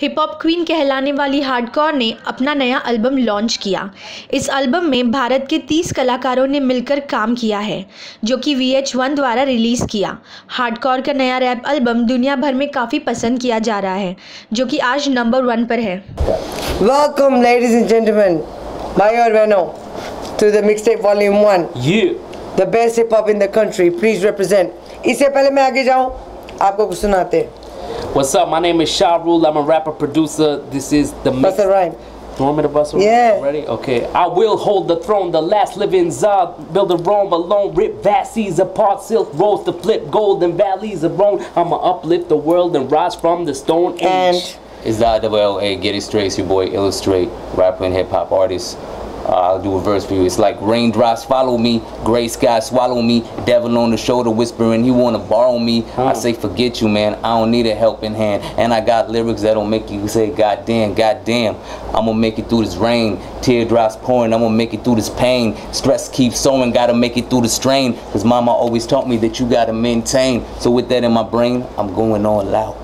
Hip hop queen कहलाने वाली hardcore ने अपना नया एल्बम लॉन्च किया इस एल्बम में भारत के 30 कलाकारों ने मिलकर काम किया है जो कि वी एच वन द्वारा रिलीज़ किया हार्डकॉर का नया रैप एल्बम दुनिया भर में काफ़ी पसंद किया जा रहा है जो कि आज नंबर वन पर है Welcome, ladies and gentlemen, भाई और बहनों, to the mixtape volume one, Yeah. the best hip hop in the country. Please represent. इससे पहले मैं आगे जाऊँ, आपको कुछ सुनाते हैं. What's up? My name is Sha Rule. I'm a rapper producer. This is the mix. Bust a rhyme. You want me to bust a Yeah. Ready? Okay. I will hold the throne, the last living czar. Build a Rome alone, rip vast seas apart, silk roads to flip golden valleys of Rome. I'ma uplift the world and rise from the stone age. And It's IWL, hey, get it straight, it's your boy Illustrate, rapper and hip hop artist. I'll do a verse for you. It's like raindrops follow me, gray sky swallow me, devil on the shoulder whispering he wanna borrow me. I say forget you, man. I don't need a helping hand, and I got lyrics that'll make you say God damn, God damn. I'm gonna make it through this rain, teardrops pouring. I'm gonna make it through this pain. Stress keeps sowing, gotta make it through the strain. Cause mama always taught me that you gotta maintain. So with that in my brain, I'm going all out.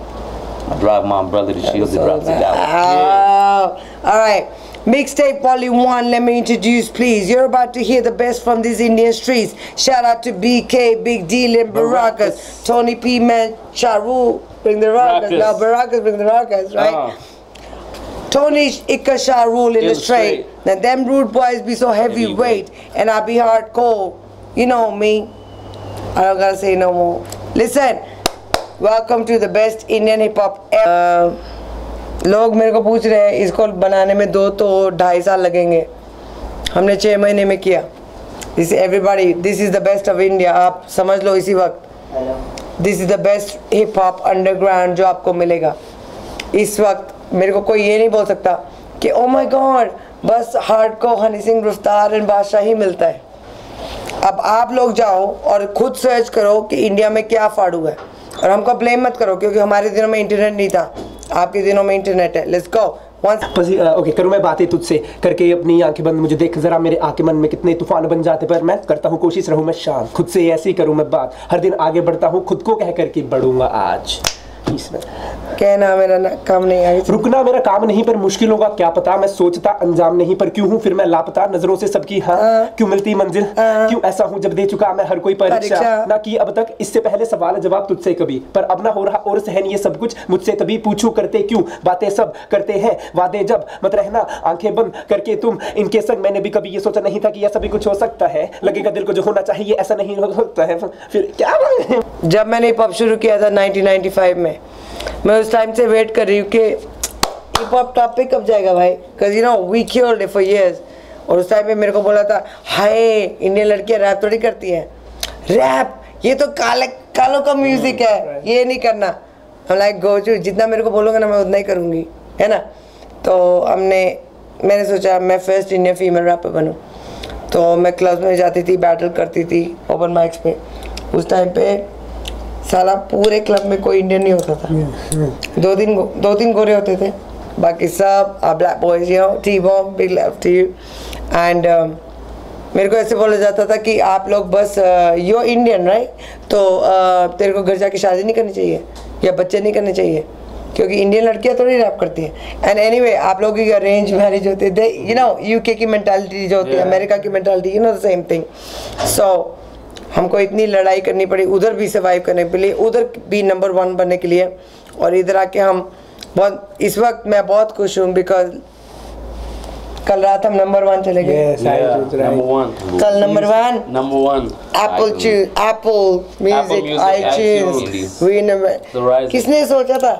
I drive my umbrella, to shield that drops it out. All right. Mixtape Volume 1, let me introduce, please. You're about to hear the best from these Indian streets. Shout out to BK, Big Deal, and. Baracus. Tony P. Man, Charu, bring the. Baracus. Now, Baracas, bring the Rakas, right? Uh, Tony Ika Shah Rule illustrate. Illustrate. Now, them rude boys be so heavyweight, and I be hardcore. You know me. I don't gotta say no more. Listen, welcome to the best Indian hip hop ever. लोग मेरे को पूछ रहे हैं इसको बनाने में दो तो ढाई साल लगेंगे। हमने छः महीने में किया। This everybody this is the best of India आप समझ लो इसी वक्त। This is the best hip hop underground जो आपको मिलेगा। इस वक्त मेरे को कोई ये नहीं बोल सकता कि ओ माय गॉड बस हार्ड को हनी सिंह रफ्तार एंड बादशाह ही मिलता है। अब आप लोग जाओ और खुद सर्च करो कि इंडिया में क्या फाड़ू है। और हमको ब्लेम मत करो क्योंकि हमारे दिनों में इंटरनेट नहीं था। आपके दिनों में इंटरनेट है। लेट्स गो ओके करूँ मैं बातें तुझसे? करके अपनी आँखें बंद, मुझे देख, जरा मेरे आँखें मन में कितने तूफ़ान बन जाते पर मैं करता हूँ, कोशिश रहूँ मैं शांत। खुद से ऐसी करूँ मैं बात। हर दिन आगे बढ़ता हूँ, खुद को कह करके बढ़ूँगा आज। कहना मेरा ना, काम नहीं आगे रुकना मेरा काम नहीं पर मुश्किलों का क्या पता? मैं सोचता अंजाम नहीं पर क्यों हूँ? फिर मैं लापता नज़रों से सबकी हाँ हाँ। क्यों मिलती मंजिल? हाँ। क्यों ऐसा हूँ जब दे चुका मैं हर कोई परीक्षा। ना की अब तक इससे पहले सवाल जवाब तुझसे कभी पर अब ना हो रहा और सहन ये सब कुछ मुझसे तभी पूछू करते क्यों? बातें सब करते हैं वादे जब मत रहना आँखें बंद करके तुम इनके संग। मैंने भी कभी ये सोचा नहीं था कि ऐसा भी कुछ हो सकता है। लगेगा दिल को जो होना चाहिए ऐसा नहीं हो सकता है। फिर क्या जब मैंने हॉप शुरू किया था 1995 में मैं उस टाइम से वेट कर रही हूँ कि हिप हॉप टॉपिक कब जाएगा भाई? Because you know we cured for years और उस टाइम पे मेरे को बोला था हाय इंडियन लड़कियाँ रैप थोड़ी करती हैं. रैप ये तो काले कालों का म्यूज़िक है। ये नहीं करना. हम लाइक गो चू जितना मेरे को बोलोगे ना मैं उतना ही करूँगी. है ना? तो हमने मैंने सोचा मैं फ़र्स्ट इंडियन फीमेल रैपर बनूँ। तो मैं क्लब में जाती थी बैटल करती थी ओपन माइक्स पे। उस टाइम पे साला पूरे क्लब में कोई इंडियन नहीं होता था। दो तीन दो तीन गोरे होते थे। बाकी सब black boys you T bomb big love to and मेरे को ऐसे बोला जाता था कि आप लोग बस यू इंडियन राइट तो uh, तेरे को घर जाके शादी नहीं करनी चाहिए या बच्चे नहीं करने चाहिए क्योंकि इंडियन लड़कियाँ थोड़ी रैप करती हैं। एंड एनी वे आप लोगों की अरेंज मैरिज होते थे यू नो यूके की मेंटालिटी जो होती है Yeah. अमेरिका की mentality you know the same thing so हमको इतनी लड़ाई करनी पड़ी उधर भी सर्वाइव करने के लिए उधर भी नंबर वन बनने के लिए। और इधर आके हम बहुत इस वक्त मैं बहुत खुश हूँ बिकॉज़ कल रात हम नंबर वन चले गए. कल number one Number one. Apple. Apple music I choose किसने सोचा था?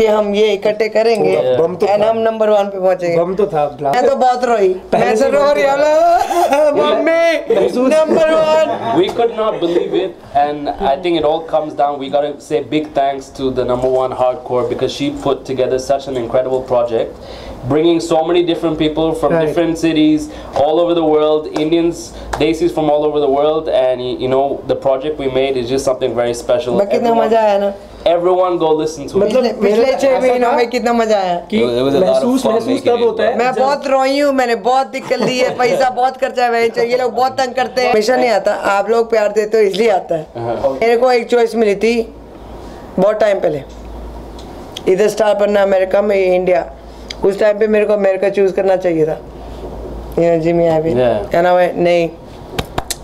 कि हम ये इकट्ठे करेंगे बम तो एंड हम नंबर वन पे पहुँचेंगे बम तो था मैं तो बहुत रोई मैं से तो रो रही हूँ mummy number one We could not believe it, and I think it all comes down. We gotta say big thanks to the number one hardcore because she put together such an incredible project, bringing so many different people from Right. different cities all over the world, Indians, Daisies from all over the world, and you know the project we made is just something very special. Everyone- मज़ा आया ना Everyone go listen to मतलब पिछले पिछले छह महीनों में कितना मज़ा आया? कि महसूस महसूस तब होता है मैं बहुत रोई हूँ मैंने बहुत दिक्कत दी है पैसा बहुत खर्चा है ये लोग बहुत तंग करते हैं। हमेशा नहीं आता आप लोग प्यार देते हो इसलिए आता है। मेरे को एक चॉइस मिली थी बहुत टाइम पहले। इधर स्टार बनना अमेरिका में इंडिया उस टाइम पे मेरे को अमेरिका चूज़ करना चाहिए था। ये जिमी आई Yeah. है ना भाई नहीं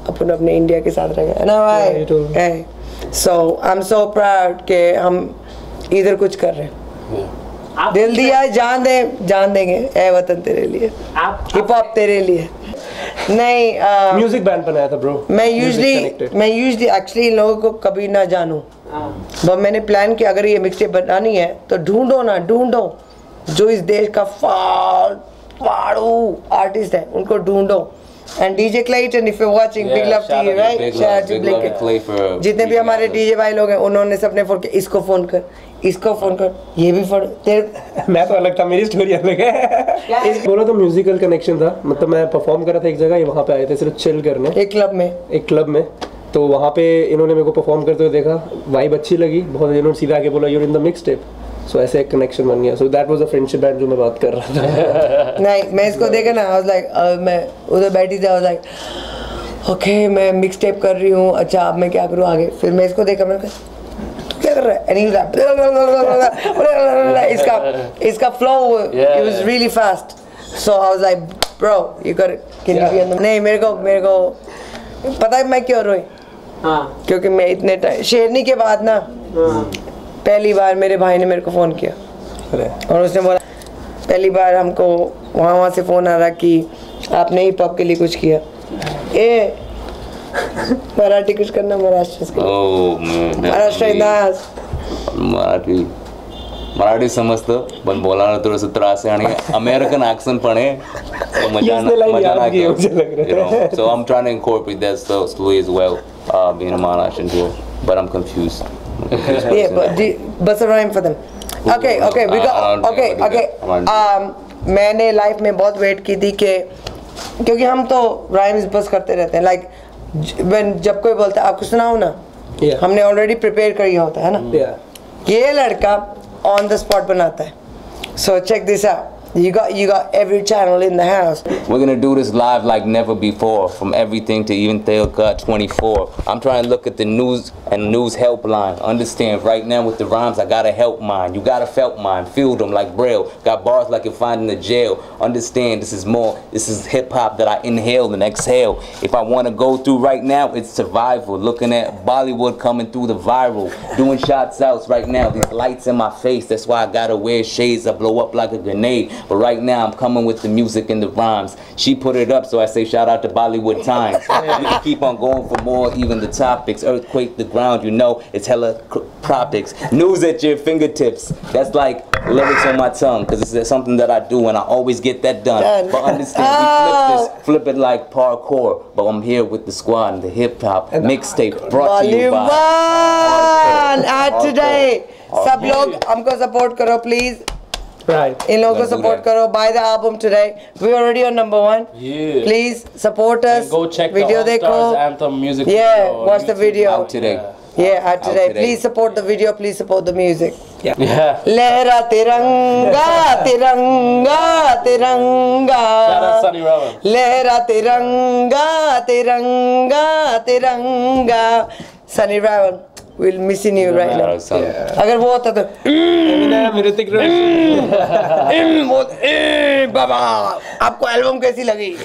अपन अपने इंडिया के साथ रह गए। है ना Yeah, भाई सो आई एम सो प्राउड के हम इधर कुछ कर रहे हैं। दिल दिया है जान दे जान देंगे। ए वतन तेरे लिए। हिप हॉप तेरे लिए। नहीं म्यूज़िक बैंड बनाया था ब्रो मैं यूजली मैं यूजली एक्चुअली इन लोगों को कभी ना जानूं। बट मैंने प्लान किया अगर ये मिक्सटेप बनानी है तो ढूंढो ना ढूंढो। जो इस देश का फाड़ फाड़ू आर्टिस्ट है उनको ढूंढो। And DJ Clayton if you watching big Yeah, love to you right Big जितने भी हमारे. डीजे भाई लोग हैं उन्होंने सबने फ़ोन किया इसको फ़ोन कर इसको फ़ोन कर ये भी फ़ोन तेरे मैं तो अलग था मेरी स्टोरी अलग है। बोला तो म्यूजिकल कनेक्शन था मतलब मैं परफॉर्म कर रहा था एक जगह ये वहाँ पे आए थे सिर्फ़ चिल करने। एक क्लब में। एक क्लब में। तो वहाँ पे इन्होंने मेरे को परफॉर्म करते हुए देखा वाइब अच्छी लगी बहुत इन्होंने सीधा आके बोला you're in the mix tape so ऐसे एक कनेक्शन बन गया। So that was a friendship band जो मैं बात कर रहा था। नहीं मैं इसको देखा ना आई वाज लाइक मैं उधर बैठी थी आई वाज लाइक ओके मैं मिक्स टेप कर रही हूँ अच्छा अब मैं क्या करूँ आगे? फिर मैं इसको देखा मैंने कहा क्या कर रहा है? इसका इसका flow was really fast. So I was like bro you got can you be on नहीं मेरे को मेरे को पता है मैं क्यों रोई? हाँ। क्योंकि मैं इतने शेरनी के बाद ना पहली बार मेरे भाई ने मेरे को फ़ोन किया और उसने बोला पहली बार हमको वहाँ वहाँ से फ़ोन आ रहा कि आपने ही पॉप के लिए कुछ किया ए मराठी कुछ करना महाराष्ट्र. महाराष्ट्र. इतिहास मराठी मराठी समजतं पण बोलायला थोडंसं त्रास आहे आणि अमेरिकन ऍक्सन पण आहे तो मज़ा मज़ा नाही की मुझे लग रहा You know, है. so I'm trying to incorporate that stuff slowly uh, Yeah, but do, what's the rhyme for them? Okay, okay, we got, okay, okay. Um, मैंने लाइफ में बहुत वेट की थी कि क्योंकि हम तो राइम्स बस करते रहते हैं लाइक when जब कोई बोलता है आपको सुनाओ ना Yeah. हमने ऑलरेडी प्रिपेयर किया होता है ना Yeah. ये लड़का ऑन द स्पॉट बनाता है so check this out you got you got every channel in the house We're gonna do this live like never before, from everything to even Theoka 24. I'm trying to look at the news and news helpline. Understand right now with the rhymes, I gotta help mine. You gotta felt mine, feel them like braille. Got bars like you're finding the jail. Understand this is more. This is hip hop that I inhale and exhale. If I wanna go through right now, it's survival. Looking at Bollywood coming through the viral, doing shots outs right now. These lights in my face. That's why I gotta wear shades. I blow up like a grenade. But right now I'm coming with the music and the rhymes. She put it up, so I say shout out to Bollywood Times. we can keep on going for more, even the topics. Earthquake, the ground, you know, it's hella cr- tropics. News at your fingertips. That's like lyrics on my tongue, because it's something that I do and I always get that done. Done. But understand, we flip this, flip it like parkour. But I'm here with the squad and the hip hop mixtape brought to you by. Bollywood आज Hardcore. today सब Hardcore. लोग हमको support करो please Right. इन लोगों को support. करो buy the album today we already on number 1 Yeah. Please support And go check video देखो Anthem music Yeah, watch the video. Out today. yeah आज today today. please support the video please support the music Yeah. लहरा तिरंगा तिरंगा तिरंगा out. लहरा तिरंगा तिरंगा तिरंगा Sunny Rawal will missing you right now Son. अगर वो होता तो ऋतिक रोशन "इम, वो, इम, बाबा आपको एल्बम कैसी लगी?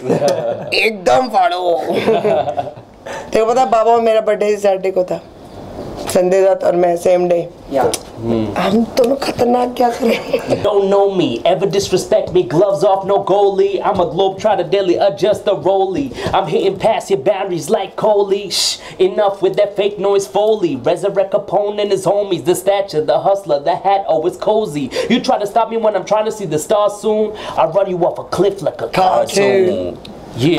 एकदम फाड़ो। तेरे को पता बाबा मेरा बर्थडे सैटरडे को था। संजय दत्त और मैं सेम डे हम दोनों खतरनाक क्या करें Don't know me, ever disrespect me, gloves off, no goalie. I'm a globe trotter daily, adjust the rollie. I'm hitting past your boundaries like Coley. Shh, enough with that fake noise Foley. Resurrect Capone and his homies, the stature, the hustler, the hat, oh, it's cozy. You try to stop me when I'm trying to see the stars soon. I run you off a cliff like a Cartoon. cartoon. जी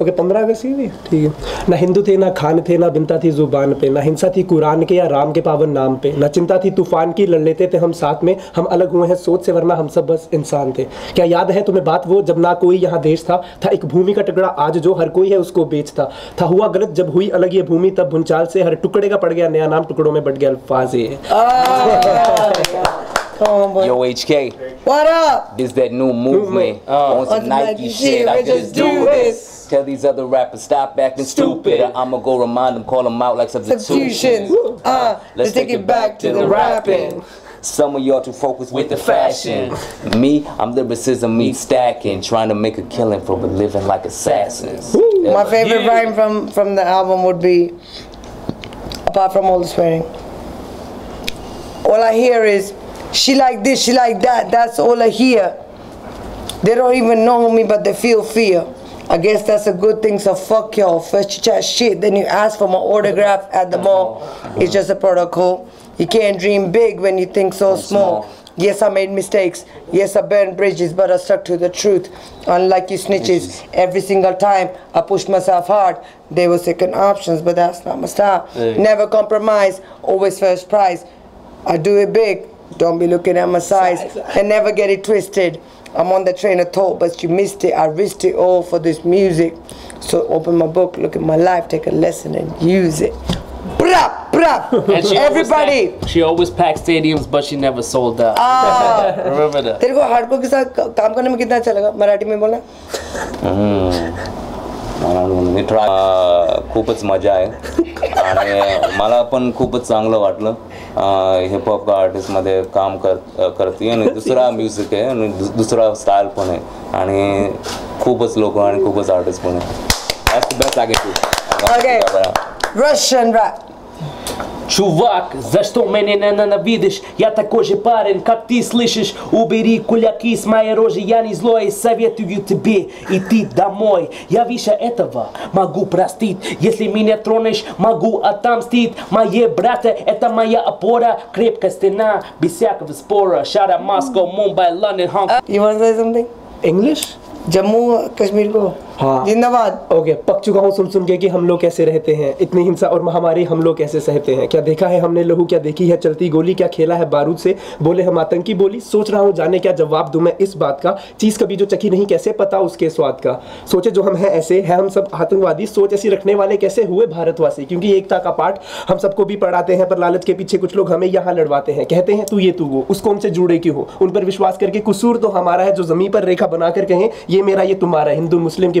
okay पंद्रह अगस्त की भी? ठीक है। ना हिंदू थे ना खान थे ना बिनता थी ज़ुबान पे ना हिंसा थी कुरान के या राम के पावन नाम पे ना चिंता थी तूफ़ान की लड़ लेते थे हम साथ में हम अलग हुए हैं सोच से वरना हम सब बस इंसान थे। क्या याद है तुम्हें बात वो जब ना कोई यहाँ देश था था एक भूमि का टुकड़ा आज जो हर कोई है उसको बेचता था। हुआ गलत जब हुई अलग ये भूमि तब भूंचाल से हर टुकड़े का पड़ गया नया नाम टुकड़ों में बट गया अल्फाज ये। Come on. Yo, HK, What up? this that new movement. On On some some Nike Nike shit, shit, I we just just do do this. Tell these other rappers stop acting stupid. Stupid. I'ma go remind them, call them out like substitution. Substitution. Uh, let's take it back to the rapping. Some of y'all too focused with the fashion. Me, I'm lyricism meets stacking, trying to make a killing for living like assassins. My favorite Yeah. rhyme from from the album would be, apart from all the swearing, all I hear is, she like this, she like that. That's all I hear. They don't even know me, but they feel fear. I guess that's a good thing. So fuck y'all. First you chat shit, then you ask for my autograph at the mall. It's just a protocol. You can't dream big when you think so small. Yes, I made mistakes. Yes, I burned bridges, but I stuck to the truth. Unlike you snitches, every single time I pushed myself hard, there were second options, but that's not my style. Never compromise, always first prize. I do it big, don't be looking at my size, and never get it twisted. I'm on the train of thought, but you missed it. I risked it all for this music. So open my book, look at my life, take a lesson, and use it. Brap, brap. And she always Everybody. packed- she always packed stadiums, but she never sold out. Ah. Remember that? तेरे को hardcore के साथ क- काम करने में कितना अच्छा लगा मराठी में बोलना मला मी ट्राय खूपच मजा आहे आणि मला पण खूपच चांगलं वाटलं हिपहॉप आर्टिस्टमध्ये काम कर करते आणि दुसरा म्युझिक आहे आणि दुसरा स्टाईल पण आहे. आणि खूपच लोक आणि खूपच आर्टिस्ट पण आहे. The Чувак, за что меня не ненавидишь? Я такой же парень, как ты слышишь. Убери куляки с моей рожи, я не злой, советую тебе идти домой. Я выше этого могу простить. Если меня тронешь, могу отомстить. Мои брата, это моя опора, крепкая стена, без всякого спора. Шара Москва, Мумбай, Лондон, Хонг. You want to say something? English? Jammu, Kashmir, go. हाँ। जिंदाबाद। ओके पक चुका हूँ सुन सुन के कि हम लोग कैसे रहते हैं इतनी हिंसा और महामारी हम लोग कैसे सहते हैं? क्या देखा है हमने लहू क्या देखी है चलती गोली क्या खेला है बारूद से? बोले हम आतंकी बोली सोच रहा हूँ जाने क्या जवाब दूँ मैं इस बात का। चीज़ कभी जो चखी नहीं कैसे पता उसके स्वाद का? सोचे जो हम हैं ऐसे है हम सब आतंकवादी सोच ऐसी रखने वाले कैसे हुए भारतवासी? क्योंकि एकता का पाठ हम सबको भी पढ़ाते हैं पर लालच के पीछे कुछ लोग हमें यहाँ लड़वाते हैं। कहते हैं तू ये तू वो उसको हमसे जुड़े क्यों हो? उन पर विश्वास करके कसूर तो हमारा है जो ज़मीन पर रेखा बनाकर कहें ये मेरा ये तुम्हारा हिंदू मुस्लिम की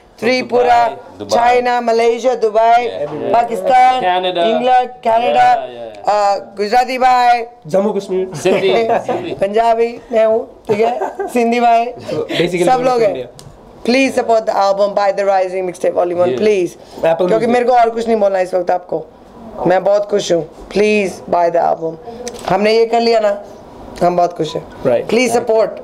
Tripura Dubai. China Malaysia Dubai yeah. Pakistan Canada. England Canada Yeah, yeah. uh, Gujarati Jammu Kashmir Sindhi, Sindhi. Punjabi मैं हूँ ठीक है सिंधी भाई basically सब लोग हैं. Please support the album buy the rising mixtape volume one Yeah. Please Apple क्योंकि. मेरे को और कुछ नहीं बोलना इस वक्त आपको मैं बहुत खुश हूँ प्लीज़ बाय द एल्बम हमने ये कर लिया ना हम बहुत खुश हैं प्लीज़ सपोर्ट